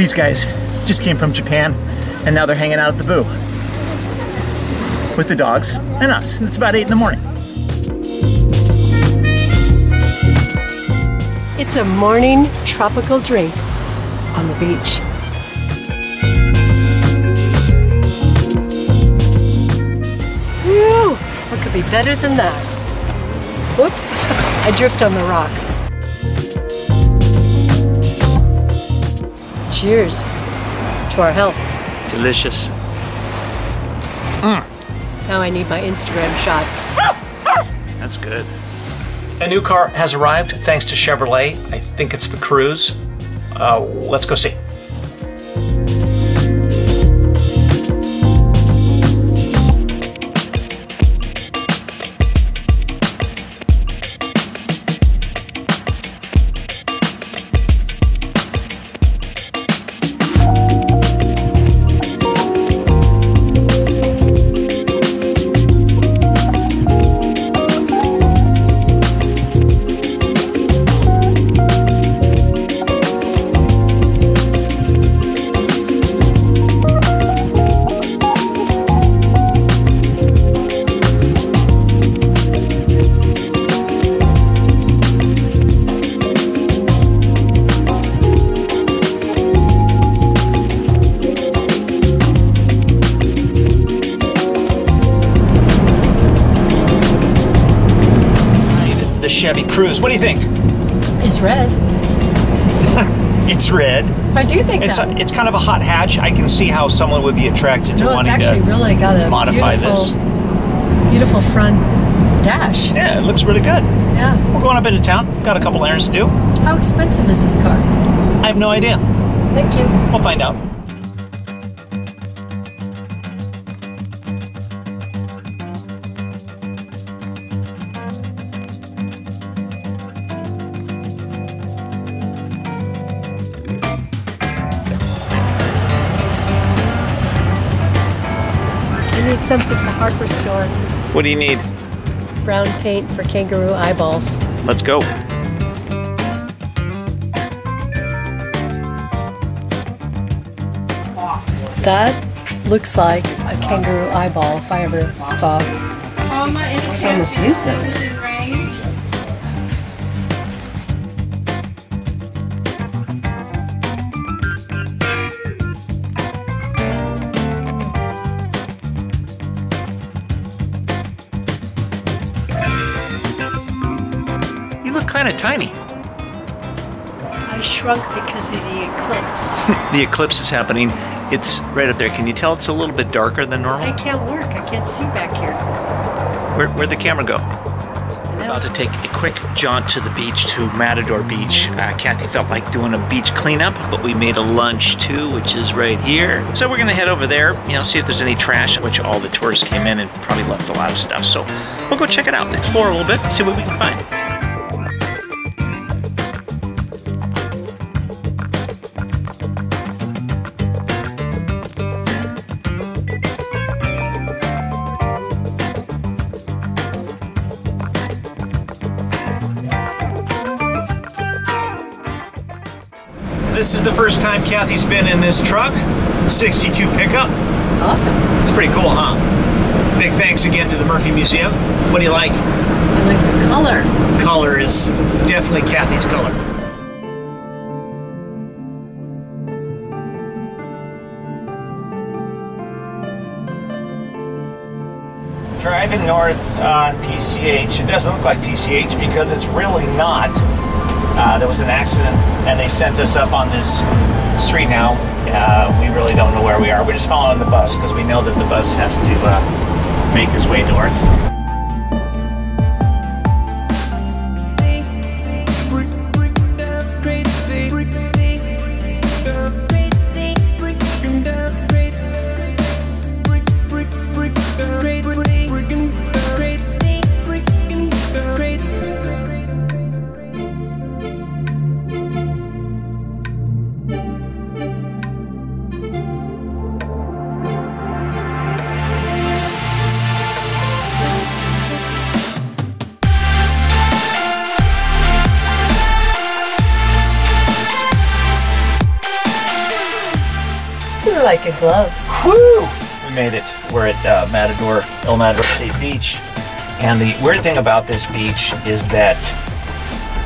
These guys just came from Japan and now they're hanging out at the Bu with the dogs and us. It's about 8 in the morning. It's a morning tropical drink on the beach. Woo! What could be better than that? Whoops, I dripped on the rock. Cheers to our health. Delicious. Now I need my Instagram shot. That's good. A new car has arrived thanks to Chevrolet. I think it's the Cruze. Uh, let's go see. Cruze. What do you think? It's red. It's red. I do think It's a, it's kind of a hot hatch. I can see how someone would be attracted to no, it's wanting actually to really got a modify beautiful, this. beautiful front dash. Yeah, it looks really good. Yeah. We're going up into town. Got a couple errands to do. How expensive is this car? I have no idea. Thank you. We'll find out. Something at the Harper store. What do you need? Brown paint for kangaroo eyeballs. Let's go. That looks like a kangaroo eyeball if I ever saw. I almost use kind of tiny. I shrunk because of the eclipse. The eclipse is happening. It's right up there. Can you tell it's a little bit darker than normal? I can't work. I can't see back here. Where, where'd the camera go? About to take a quick jaunt to the beach to Matador Beach. Uh, Kathy felt like doing a beach cleanup, but we made a lunch too, which is right here. So we're gonna head over there, you know, see if there's any trash, which all the tourists came in and probably left a lot of stuff. So we'll go check it out, explore a little bit, see what we can find. This is the first time Kathy's been in this truck, 62 pickup. It's awesome. It's pretty cool, huh? Big thanks again to the Murphy Museum. What do you like? I like the color. Color is definitely Kathy's color. Driving north on PCH, it doesn't look like PCH because it's really not. Uh, there was an accident and they sent us up on this street now. Uh, we really don't know where we are. We're just following the bus because we know that the bus has to uh, make his way north. Like a glove. Woo! We made it. We're at uh, Matador, El Matador State Beach. And the weird thing about this beach is that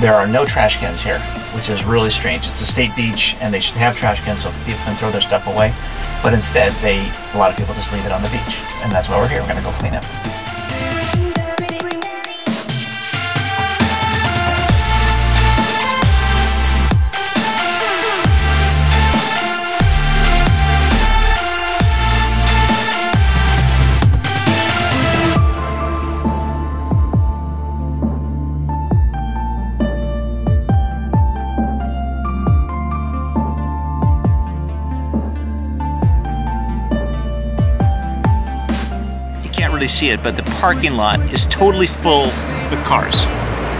there are no trash cans here, which is really strange. It's a state beach and they should have trash cans so people can throw their stuff away. But instead, they a lot of people just leave it on the beach. And that's why we're here. We're going to go clean up. See it, but the parking lot is totally full with cars.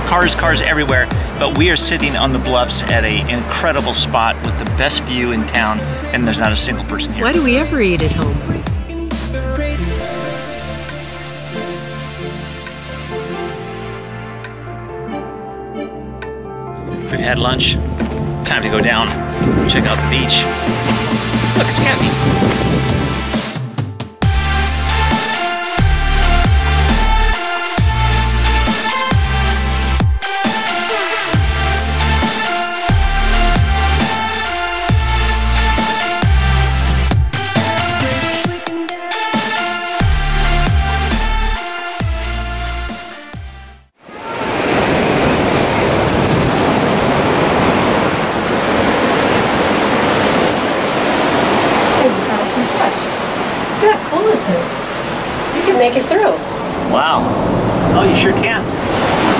Cars, cars everywhere, but we are sitting on the bluffs at an incredible spot with the best view in town, and there's not a single person here. Why do we ever eat at home? We've had lunch. Time to go down, check out the beach. Look, it's Kathy. Wow. Oh, you sure can.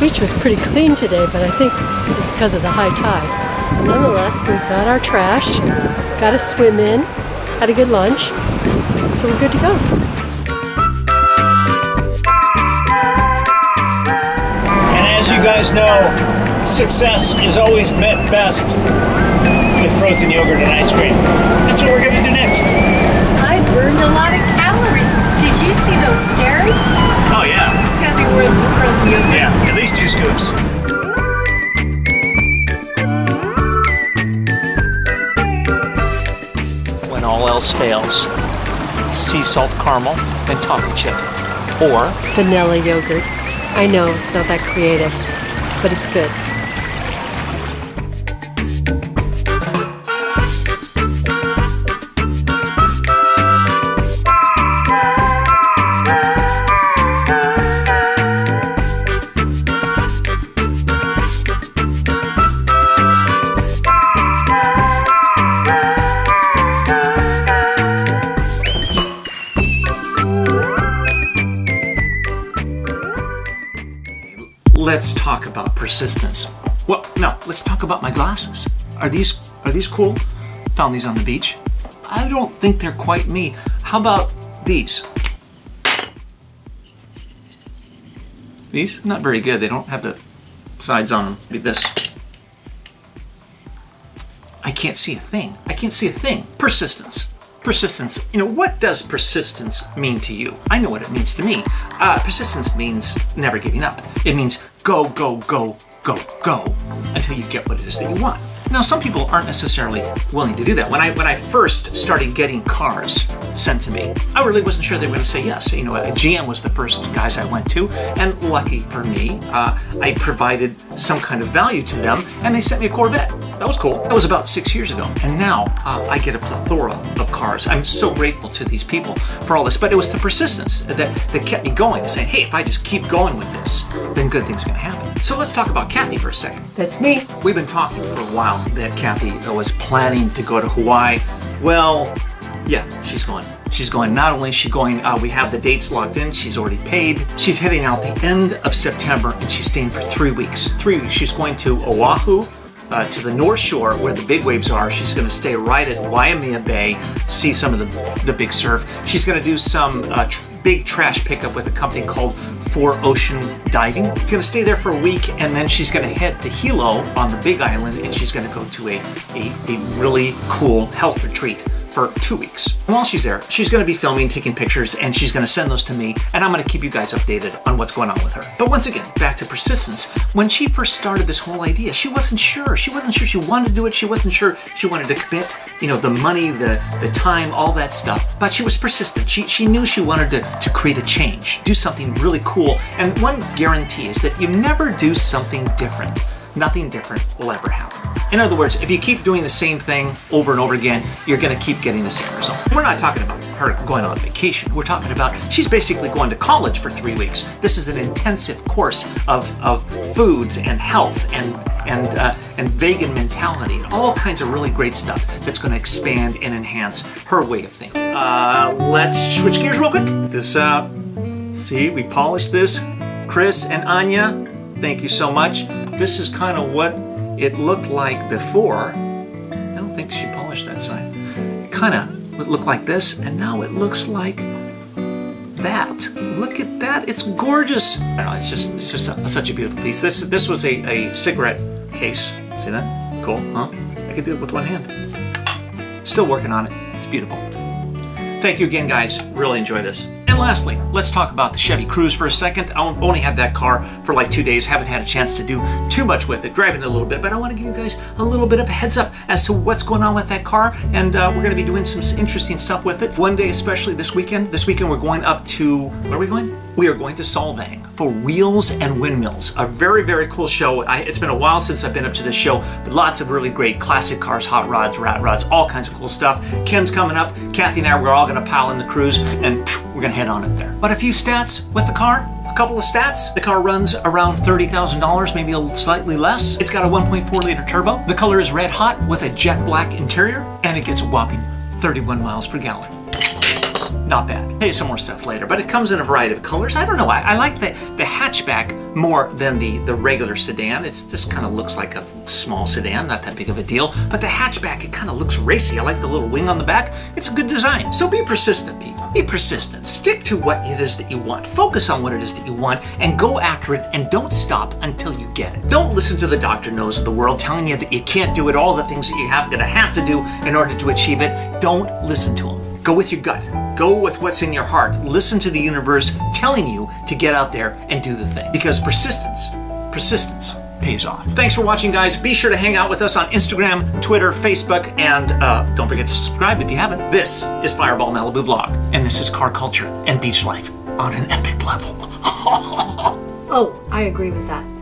Beach was pretty clean today, but I think it's because of the high tide. Nonetheless, we've got our trash, got a swim in, had a good lunch, so we're good to go. And as you guys know, success is always met best with frozen yogurt and ice cream. That's what we're gonna do next. I burned a lot of calories. Did you see those Fails, sea salt caramel and taco chip. Or vanilla yogurt. I know it's not that creative, but it's good. Persistence. Well, no, let's talk about my glasses. Are these are these cool? Found these on the beach. I don't think they're quite me. How about these? These? Not very good. They don't have the sides on them. Maybe this. I can't see a thing. I can't see a thing. Persistence. Persistence. You know, what does persistence mean to you? I know what it means to me. Uh, persistence means never giving up. It means go, go, go, go, go until you get what it is that you want. Now, some people aren't necessarily willing to do that. When I when I first started getting cars sent to me, I really wasn't sure they were going to say yes. You know, GM was the first guys I went to, and lucky for me, uh, I provided some kind of value to them, and they sent me a Corvette. That was cool. That was about six years ago, and now uh, I get a plethora of cars. I'm so grateful to these people for all this, but it was the persistence that that kept me going, saying, "Hey, if I just keep going with this, then good things are going to happen." So let's talk about Kathy for a second. That's me. We've been talking for a while that Kathy was planning to go to Hawaii. Well, yeah, she's going. She's going. Not only is she going, uh, we have the dates locked in. She's already paid. She's heading out the end of September, and she's staying for three weeks. Three weeks. She's going to Oahu, uh, to the North Shore where the big waves are. She's going to stay right at Waimea Bay, see some of the, the big surf. She's going to do some uh, big trash pickup with a company called Four Ocean Diving. She's to stay there for a week and then she's to head to Hilo on the Big Island and she's to go to a, a, a really cool health retreat for two weeks. And while she's there, she's gonna be filming, taking pictures, and she's gonna send those to me, and I'm gonna keep you guys updated on what's going on with her. But once again, back to persistence. When she first started this whole idea, she wasn't sure. She wasn't sure she wanted to do it. She wasn't sure she wanted to commit, you know, the money, the, the time, all that stuff. But she was persistent. She, she knew she wanted to, to create a change, do something really cool. And one guarantee is that you never do something different nothing different will ever happen. In other words, if you keep doing the same thing over and over again, you're to keep getting the same result. We're not talking about her going on vacation. We're talking about she's basically going to college for three weeks. This is an intensive course of, of foods and health and and uh, and vegan mentality and all kinds of really great stuff that's going to expand and enhance her way of thinking. Uh, let's switch gears real quick. This uh, see, we polished this. Chris and Anya, thank you so much. This is kind of what it looked like before. I don't think she polished that side. Kind of looked like this, and now it looks like that. Look at that. It's gorgeous. I know, it's just, it's just a, such a beautiful piece. This, this was a, a cigarette case. See that? Cool, huh? I could do it with one hand. Still working on it. It's beautiful. Thank you again, guys. Really enjoy this. And lastly, let's talk about the Chevy Cruze for a second. I only had that car for like two days, haven't had a chance to do too much with it, driving it a little bit, but I want to give you guys a little bit of a heads up as to what's going on with that car, and uh, we're going to be doing some interesting stuff with it. One day, especially this weekend. This weekend, we're going up to, where are we going? we are going to Solvang for Wheels and Windmills, a very, very cool show. I, it's been a while since I've been up to this show, but lots of really great classic cars, hot rods, rat rods, all kinds of cool stuff. Ken's coming up. Kathy and I, we're all going to pile in the Cruze, and we're to head on up there. But a few stats with the car. A couple of stats. The car runs around $30,000, maybe a slightly less. It's got a 1.4 liter turbo. The color is red hot with a jet black interior, and it gets a whopping 31 miles per gallon not bad. You some more stuff later, but it comes in a variety of colors. I don't know, I, I like the, the hatchback more than the, the regular sedan. It just kind of looks like a small sedan, not that big of a deal, but the hatchback, it kind of looks racy. I like the little wing on the back. It's a good design. So be persistent, people. Be persistent. Stick to what it is that you want. Focus on what it is that you want and go after it and don't stop until you get it. Don't listen to the Dr. Knows of the world telling you that you can't do it, all the things that you have gonna have to do in order to achieve it. Don't listen to them. Go with your gut. Go with what's in your heart. Listen to the universe telling you to get out there and do the thing. Because persistence, persistence pays off. Thanks for watching, guys. Be sure to hang out with us on Instagram, Twitter, Facebook, and uh, don't forget to subscribe if you haven't. This is Fireball Malibu Vlog, and this is car culture and beach life on an epic level. oh, I agree with that.